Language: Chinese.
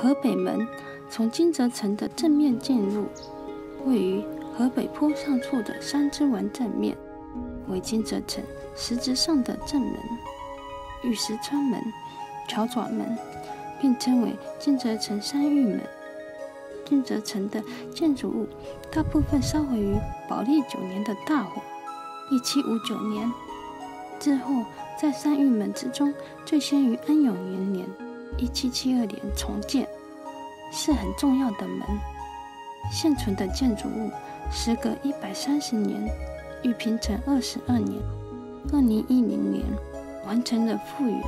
河北门从金泽城的正面进入，位于河北坡上处的山之丸正面，为金泽城实质上的正门。玉石川门、桥爪门，并称为金泽城山玉门。金泽城的建筑物大部分烧毁于宝历九年的大火（一七五九年）之后，在山玉门之中，最先于安永元年（一七七二年）重建，是很重要的门。现存的建筑物时隔一百三十年，与平成二十二年（二零一零年）。完成了复原。